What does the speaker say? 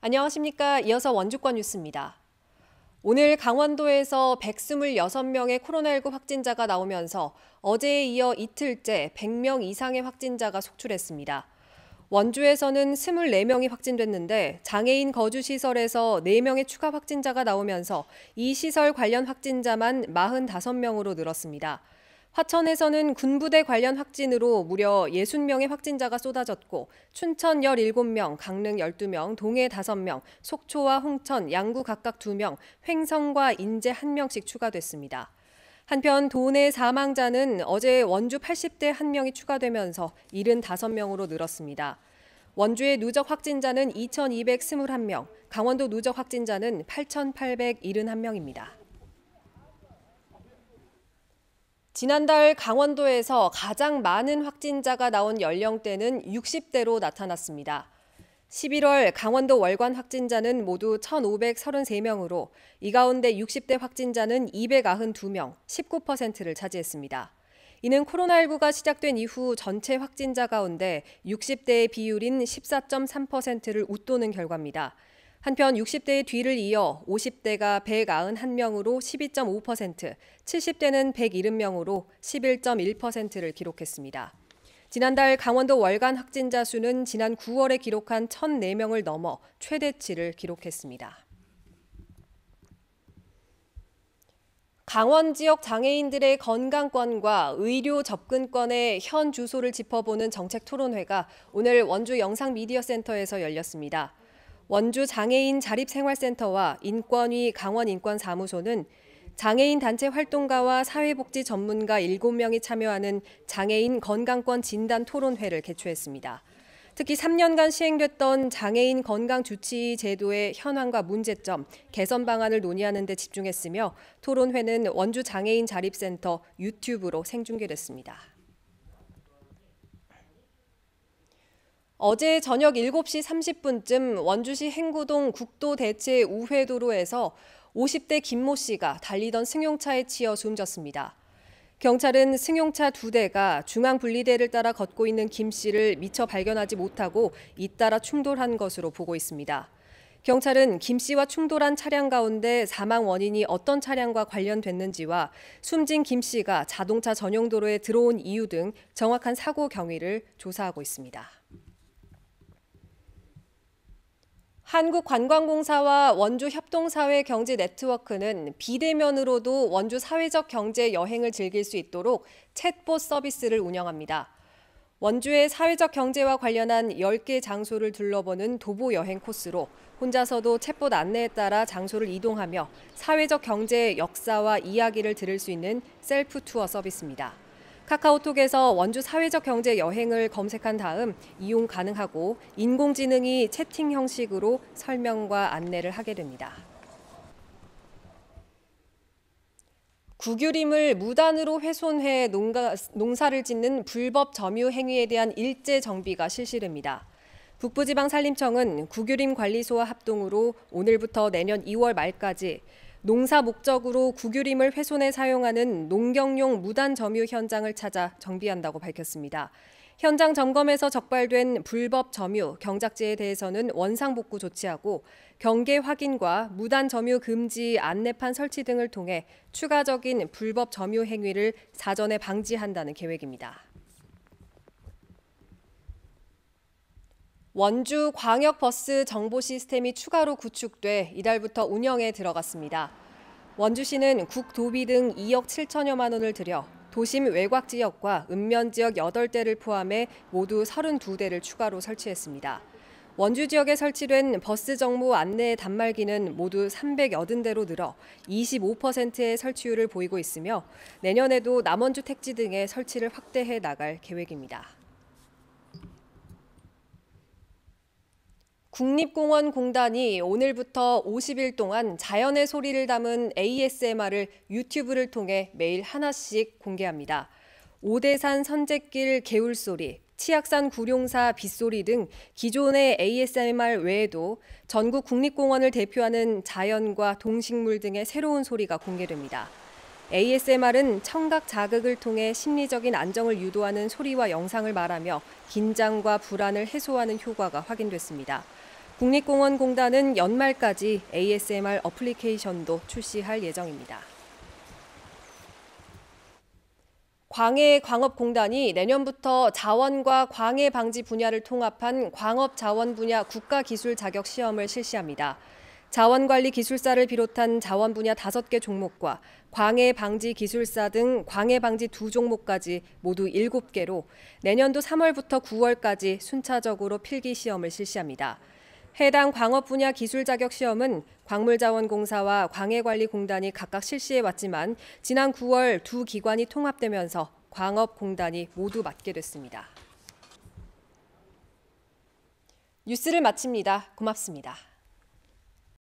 안녕하십니까. 이어서 원주권 뉴스입니다. 오늘 강원도에서 126명의 코로나19 확진자가 나오면서 어제에 이어 이틀째 100명 이상의 확진자가 속출했습니다. 원주에서는 24명이 확진됐는데 장애인 거주시설에서 4명의 추가 확진자가 나오면서 이 시설 관련 확진자만 45명으로 늘었습니다. 화천에서는 군부대 관련 확진으로 무려 60명의 확진자가 쏟아졌고 춘천 17명, 강릉 12명, 동해 5명, 속초와 홍천, 양구 각각 2명, 횡성과 인제 1명씩 추가됐습니다. 한편 도내 사망자는 어제 원주 80대 1명이 추가되면서 75명으로 늘었습니다. 원주의 누적 확진자는 2,221명, 강원도 누적 확진자는 8,871명입니다. 지난달 강원도에서 가장 많은 확진자가 나온 연령대는 60대로 나타났습니다. 11월 강원도 월관 확진자는 모두 1,533명으로 이 가운데 60대 확진자는 292명, 19%를 차지했습니다. 이는 코로나19가 시작된 이후 전체 확진자 가운데 60대의 비율인 14.3%를 웃도는 결과입니다. 한편 60대의 뒤를 이어 50대가 191명으로 12.5%, 70대는 170명으로 11.1%를 기록했습니다. 지난달 강원도 월간 확진자 수는 지난 9월에 기록한 1,004명을 넘어 최대치를 기록했습니다. 강원 지역 장애인들의 건강권과 의료 접근권의 현 주소를 짚어보는 정책 토론회가 오늘 원주 영상미디어센터에서 열렸습니다. 원주 장애인 자립생활센터와 인권위 강원인권사무소는 장애인 단체 활동가와 사회복지 전문가 7명이 참여하는 장애인 건강권 진단 토론회를 개최했습니다. 특히 3년간 시행됐던 장애인 건강 주치 제도의 현황과 문제점, 개선 방안을 논의하는 데 집중했으며 토론회는 원주 장애인 자립센터 유튜브로 생중계됐습니다. 어제 저녁 7시 30분쯤 원주시 행구동 국도 대체 우회도로에서 50대 김모 씨가 달리던 승용차에 치여 숨졌습니다. 경찰은 승용차 두 대가 중앙 분리대를 따라 걷고 있는 김 씨를 미처 발견하지 못하고 잇따라 충돌한 것으로 보고 있습니다. 경찰은 김 씨와 충돌한 차량 가운데 사망 원인이 어떤 차량과 관련됐는지와 숨진 김 씨가 자동차 전용 도로에 들어온 이유 등 정확한 사고 경위를 조사하고 있습니다. 한국관광공사와 원주 협동사회 경제 네트워크는 비대면으로도 원주 사회적 경제 여행을 즐길 수 있도록 챗봇 서비스를 운영합니다. 원주의 사회적 경제와 관련한 10개 장소를 둘러보는 도보 여행 코스로 혼자서도 챗봇 안내에 따라 장소를 이동하며 사회적 경제의 역사와 이야기를 들을 수 있는 셀프 투어 서비스입니다. 카카오톡에서 원주 사회적 경제 여행을 검색한 다음 이용 가능하고 인공지능이 채팅 형식으로 설명과 안내를 하게 됩니다. 구규림을 무단으로 훼손해 농가, 농사를 짓는 불법 점유 행위에 대한 일제 정비가 실시됩니다. 북부지방산림청은 구규림 관리소와 합동으로 오늘부터 내년 2월 말까지 농사 목적으로 구규림을 훼손해 사용하는 농경용 무단 점유 현장을 찾아 정비한다고 밝혔습니다. 현장 점검에서 적발된 불법 점유, 경작지에 대해서는 원상 복구 조치하고 경계 확인과 무단 점유 금지 안내판 설치 등을 통해 추가적인 불법 점유 행위를 사전에 방지한다는 계획입니다. 원주 광역버스 정보 시스템이 추가로 구축돼 이달부터 운영에 들어갔습니다. 원주시는 국도비 등 2억 7천여만 원을 들여 도심 외곽 지역과 읍면 지역 8대를 포함해 모두 32대를 추가로 설치했습니다. 원주 지역에 설치된 버스 정보 안내 단말기는 모두 380대로 늘어 25%의 설치율을 보이고 있으며 내년에도 남원주 택지 등의 설치를 확대해 나갈 계획입니다. 국립공원공단이 오늘부터 50일 동안 자연의 소리를 담은 ASMR을 유튜브를 통해 매일 하나씩 공개합니다. 오대산 선제길 개울소리, 치악산 구룡사 빗소리 등 기존의 ASMR 외에도 전국 국립공원을 대표하는 자연과 동식물 등의 새로운 소리가 공개됩니다. ASMR은 청각 자극을 통해 심리적인 안정을 유도하는 소리와 영상을 말하며 긴장과 불안을 해소하는 효과가 확인됐습니다. 국립공원공단은 연말까지 ASMR 어플리케이션도 출시할 예정입니다. 광해광업공단이 내년부터 자원과 광해 방지 분야를 통합한 광업 자원 분야 국가 기술 자격 시험을 실시합니다. 자원관리 기술사를 비롯한 자원 분야 5개 종목과 광해 방지 기술사 등 광해 방지 두 종목까지 모두 7개로 내년도 3월부터 9월까지 순차적으로 필기 시험을 실시합니다. 해당 광업 분야 기술 자격 시험은 광물자원공사와 광해관리공단이 각각 실시해 왔지만 지난 9월 두 기관이 통합되면서 광업공단이 모두 맡게 됐습니다. 뉴스를 마칩니다. 고맙습니다.